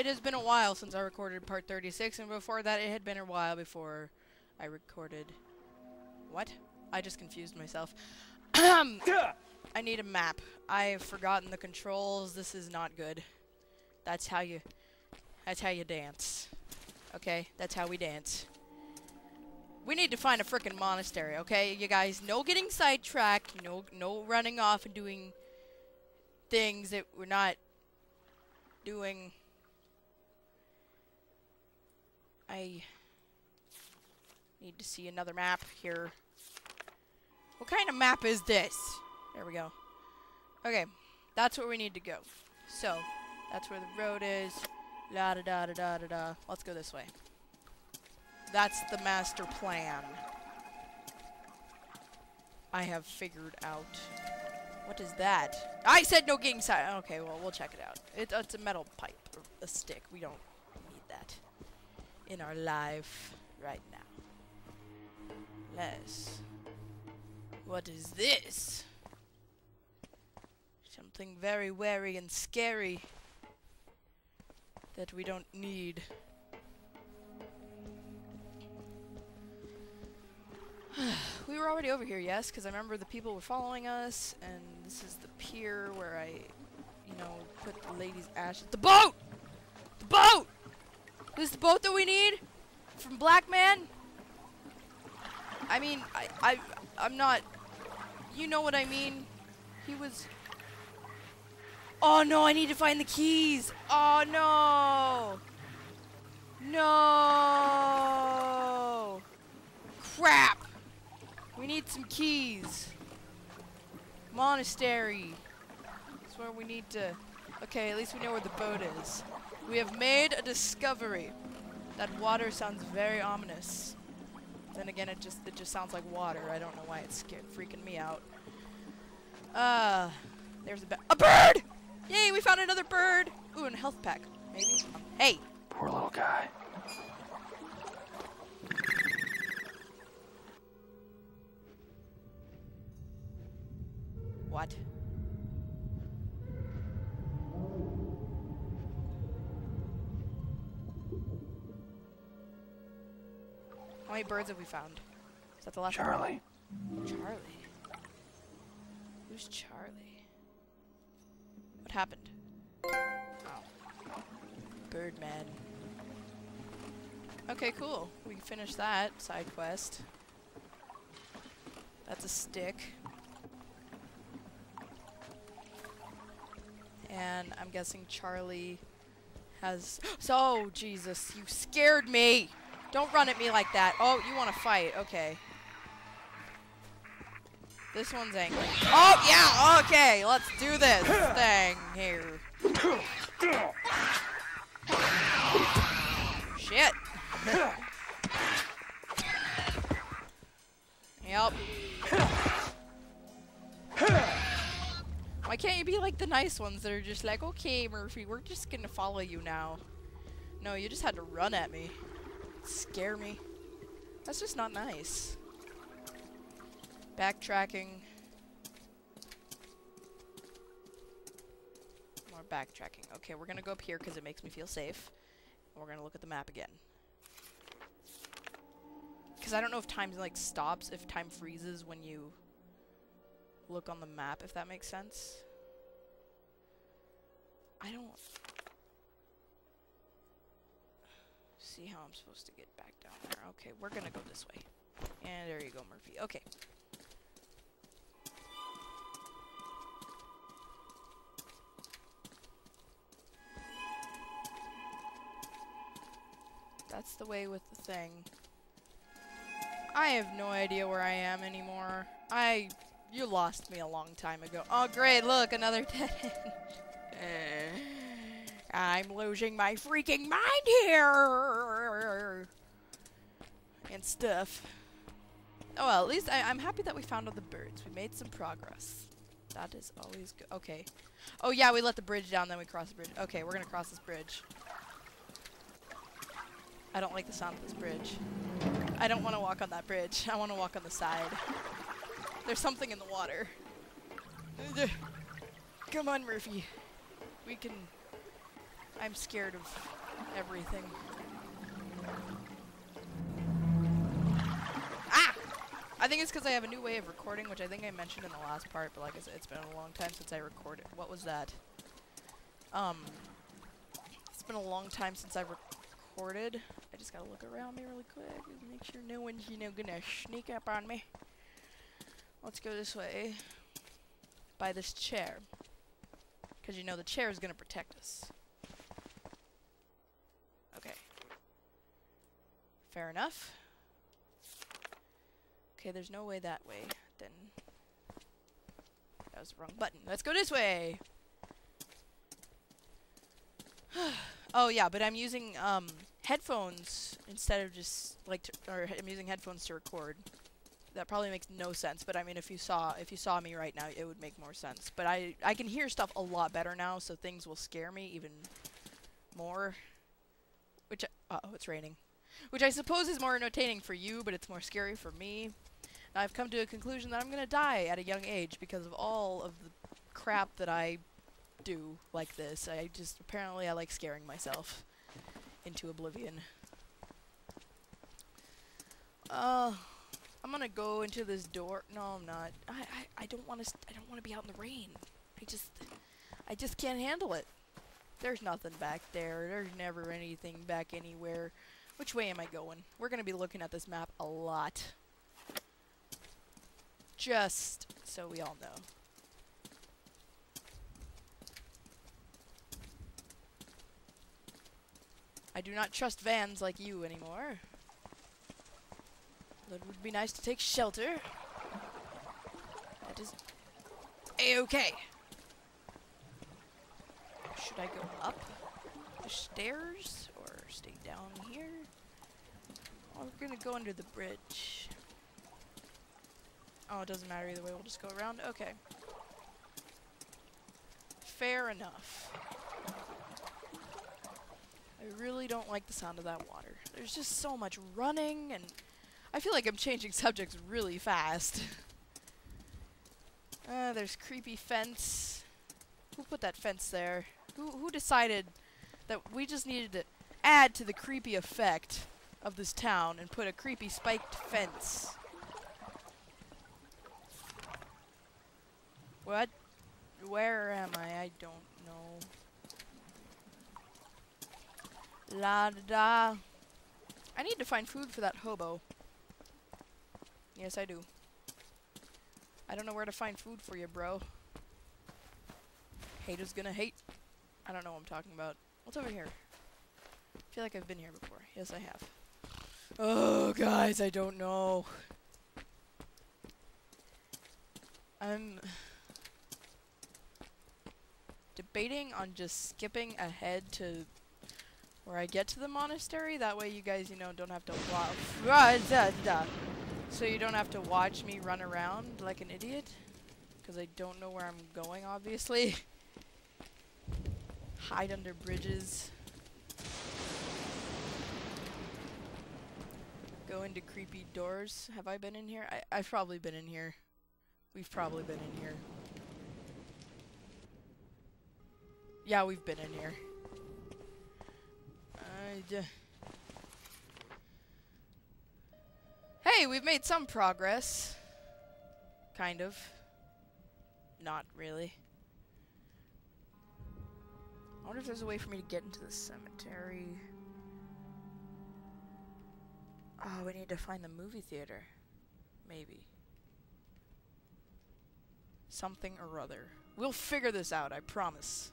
It has been a while since I recorded part 36, and before that, it had been a while before I recorded. What? I just confused myself. I need a map. I've forgotten the controls. This is not good. That's how you. That's how you dance. Okay, that's how we dance. We need to find a frickin' monastery, okay? You guys, no getting sidetracked, no no running off and doing things that we're not doing. I need to see another map here. What kind of map is this? There we go. Okay, that's where we need to go. So, that's where the road is. La da da da da da da. Let's go this way. That's the master plan. I have figured out. What is that? I said no getting side. Okay, well, we'll check it out. It, it's a metal pipe, a stick. We don't need that in our life right now. Les. What is this? Something very wary and scary that we don't need. we were already over here, yes, because I remember the people were following us, and this is the pier where I, you know, put the lady's ashes. The boat! The boat! This is the boat that we need? From Black Man? I mean, I, I, I'm not, you know what I mean? He was, oh no, I need to find the keys! Oh no! No! Crap! We need some keys. Monastery. That's where we need to... Okay, at least we know where the boat is. We have made a discovery. That water sounds very ominous. Then again, it just it just sounds like water. I don't know why it's scared, freaking me out. Uh, there's a, a bird! Yay, we found another bird! Ooh, and a health pack, maybe? Hey! Poor little guy. What? Many birds have we found? Is that the last Charlie. one? Charlie. Who's Charlie? What happened? Oh. Birdman. Okay, cool. We finish that side quest. That's a stick. And I'm guessing Charlie has... So, Jesus, you scared me! Don't run at me like that. Oh, you want to fight. Okay. This one's angry. Oh, yeah, okay. Let's do this thing here. Shit. yep. Why can't you be like the nice ones that are just like, okay, Murphy, we're just gonna follow you now. No, you just had to run at me. Scare me. That's just not nice. Backtracking. More backtracking. Okay, we're gonna go up here because it makes me feel safe. We're gonna look at the map again. Because I don't know if time like stops, if time freezes when you look on the map, if that makes sense. I don't see how I'm supposed to get back down there. Okay, we're gonna go this way. And there you go, Murphy. Okay. That's the way with the thing. I have no idea where I am anymore. I... You lost me a long time ago. Oh, great, look, another dead end. Eh. I'm losing my freaking mind here! And stuff. Oh well, at least I, am happy that we found all the birds. We made some progress. That is always good. Okay. Oh yeah, we let the bridge down, then we cross the bridge. Okay, we're gonna cross this bridge. I don't like the sound of this bridge. I don't want to walk on that bridge. I want to walk on the side. There's something in the water. Come on, Murphy. We can I'm scared of everything. I think it's because I have a new way of recording, which I think I mentioned in the last part, but like I said, it's been a long time since I recorded. What was that? Um, it's been a long time since I recorded. I just gotta look around me really quick and make sure no one's, you know, gonna sneak up on me. Let's go this way. By this chair. Because you know the chair is gonna protect us. Okay. Fair enough. Okay, there's no way that way. Then that was the wrong button. Let's go this way. oh yeah, but I'm using um, headphones instead of just like, or I'm using headphones to record. That probably makes no sense, but I mean, if you saw if you saw me right now, it would make more sense. But I I can hear stuff a lot better now, so things will scare me even more. Which uh oh, it's raining. Which I suppose is more entertaining for you, but it's more scary for me. I've come to a conclusion that I'm gonna die at a young age because of all of the crap that I do like this. I just apparently I like scaring myself into oblivion. Uh, I'm gonna go into this door. No, I'm not. I I, I don't want to. I don't want to be out in the rain. I just I just can't handle it. There's nothing back there. There's never anything back anywhere. Which way am I going? We're gonna be looking at this map a lot. Just so we all know. I do not trust vans like you anymore. It would be nice to take shelter. That is a-okay. Should I go up the stairs or stay down here? We're gonna go under the bridge. Oh, it doesn't matter either way. We'll just go around. Okay. Fair enough. I really don't like the sound of that water. There's just so much running, and I feel like I'm changing subjects really fast. uh, there's creepy fence. Who put that fence there? Who, who decided that we just needed to add to the creepy effect of this town and put a creepy spiked fence? What? Where am I? I don't know. La da da. I need to find food for that hobo. Yes, I do. I don't know where to find food for you, bro. Haters gonna hate. I don't know what I'm talking about. What's over here? I feel like I've been here before. Yes, I have. Oh, guys, I don't know. I'm debating on just skipping ahead to where I get to the monastery. That way you guys, you know, don't have to watch. So you don't have to watch me run around like an idiot. Because I don't know where I'm going, obviously. Hide under bridges. Go into creepy doors. Have I been in here? I I've probably been in here. We've probably been in here. Yeah, we've been in here. Hey, we've made some progress. Kind of. Not really. I wonder if there's a way for me to get into the cemetery. Oh, we need to find the movie theater. Maybe. Something or other. We'll figure this out, I promise.